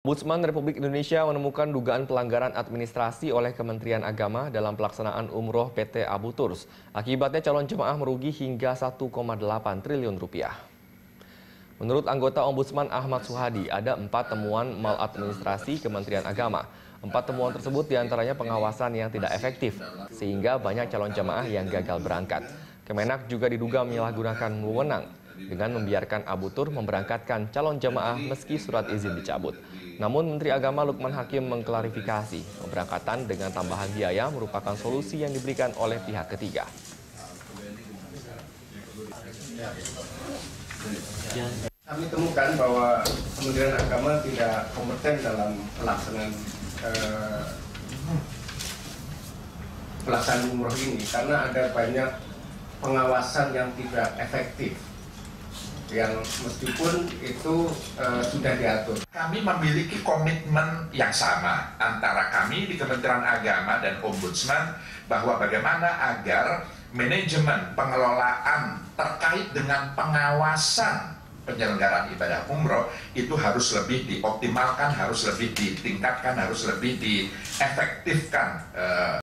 Ombudsman Republik Indonesia menemukan dugaan pelanggaran administrasi oleh Kementerian Agama dalam pelaksanaan umroh PT Abu Turs. Akibatnya calon jemaah merugi hingga 1,8 triliun rupiah. Menurut anggota Ombudsman Ahmad Suhadi, ada empat temuan maladministrasi Kementerian Agama. Empat temuan tersebut di antaranya pengawasan yang tidak efektif, sehingga banyak calon jemaah yang gagal berangkat. Kemenak juga diduga menyalahgunakan wewenang dengan membiarkan Abu Tur memberangkatkan calon jemaah meski surat izin dicabut. Namun Menteri Agama Lukman Hakim mengklarifikasi pemberangkatan dengan tambahan biaya merupakan solusi yang diberikan oleh pihak ketiga. Kami temukan bahwa Kementerian Agama tidak kompeten dalam pelaksanaan eh, pelaksanaan umroh ini karena ada banyak pengawasan yang tidak efektif yang meskipun itu uh, sudah diatur. Kami memiliki komitmen yang sama antara kami di Kementerian Agama dan Ombudsman bahwa bagaimana agar manajemen pengelolaan terkait dengan pengawasan penyelenggaraan ibadah umroh itu harus lebih dioptimalkan, harus lebih ditingkatkan, harus lebih diefektifkan. Uh,